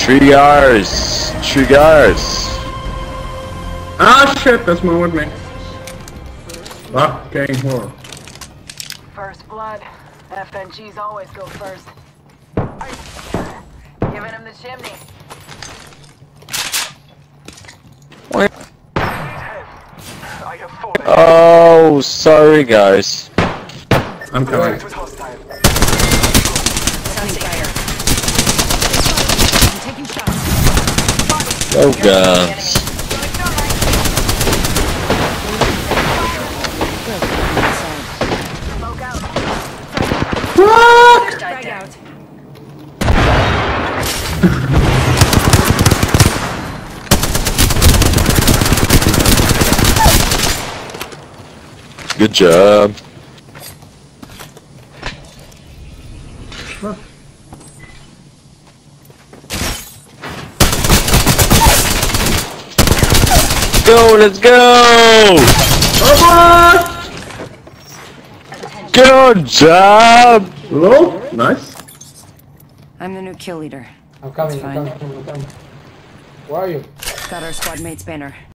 Three guards. Three guards. Ah shit, that's one with me. Fucking whore. First blood. FNGs always go first. Giving him the chimney. I. Oh, sorry guys. I'm coming. No god. Smoke out. Fuck! Frag out. Go, let's go! Good job! Hello? Nice. I'm the new kill leader. I'm coming, I'm Fine. coming, I'm coming. Where are you? Got our squad mate's banner.